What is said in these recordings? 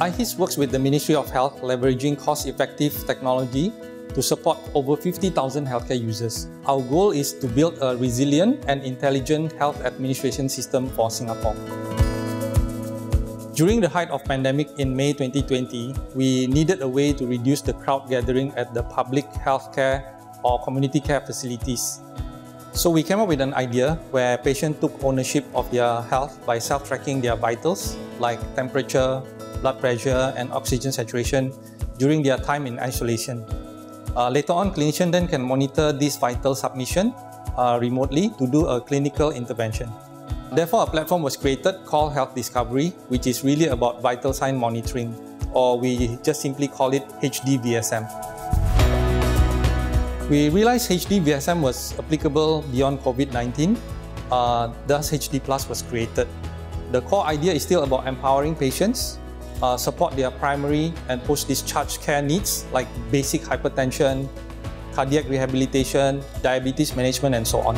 IHIS works with the Ministry of Health leveraging cost-effective technology to support over 50,000 healthcare users. Our goal is to build a resilient and intelligent health administration system for Singapore. During the height of pandemic in May 2020, we needed a way to reduce the crowd gathering at the public healthcare or community care facilities. So we came up with an idea where patients took ownership of their health by self-tracking their vitals like temperature, blood pressure and oxygen saturation during their time in isolation. Uh, later on, clinician then can monitor this vital submission uh, remotely to do a clinical intervention. Therefore, a platform was created called Health Discovery, which is really about vital sign monitoring, or we just simply call it HD-VSM. We realized HD-VSM was applicable beyond COVID-19, uh, thus HD Plus was created. The core idea is still about empowering patients uh, support their primary and post-discharge care needs like basic hypertension, cardiac rehabilitation, diabetes management, and so on.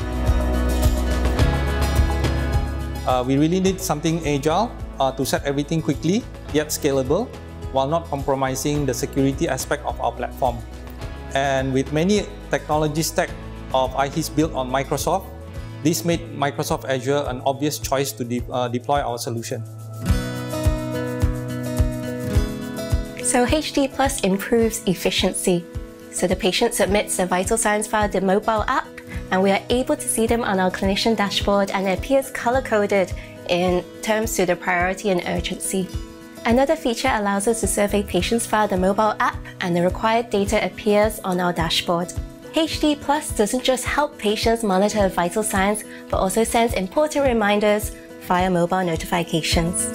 Uh, we really need something agile uh, to set everything quickly yet scalable while not compromising the security aspect of our platform. And with many technology stack of IHIS built on Microsoft, this made Microsoft Azure an obvious choice to de uh, deploy our solution. So HD Plus improves efficiency. So the patient submits the vital signs via the mobile app and we are able to see them on our clinician dashboard and it appears color-coded in terms to the priority and urgency. Another feature allows us to survey patients via the mobile app and the required data appears on our dashboard. HD Plus doesn't just help patients monitor vital signs, but also sends important reminders via mobile notifications.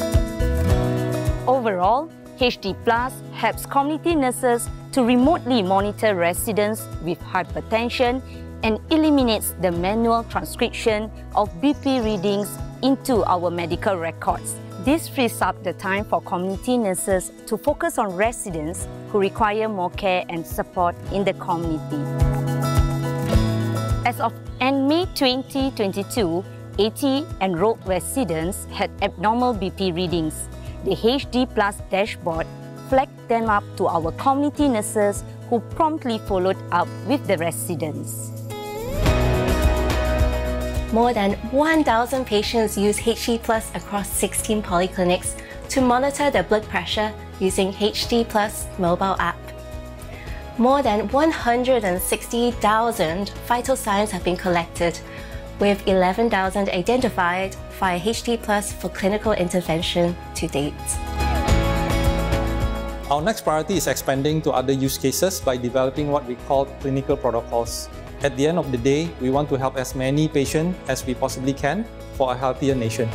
Overall, HD Plus helps community nurses to remotely monitor residents with hypertension and eliminates the manual transcription of BP readings into our medical records. This frees up the time for community nurses to focus on residents who require more care and support in the community. As of end May 2022, 80 enrolled residents had abnormal BP readings the HD Plus dashboard flagged them up to our community nurses who promptly followed up with the residents. More than 1,000 patients use HD Plus across 16 polyclinics to monitor their blood pressure using HD Plus mobile app. More than 160,000 vital signs have been collected, with 11,000 identified via HD Plus for clinical intervention to date. Our next priority is expanding to other use cases by developing what we call clinical protocols. At the end of the day, we want to help as many patients as we possibly can for a healthier nation.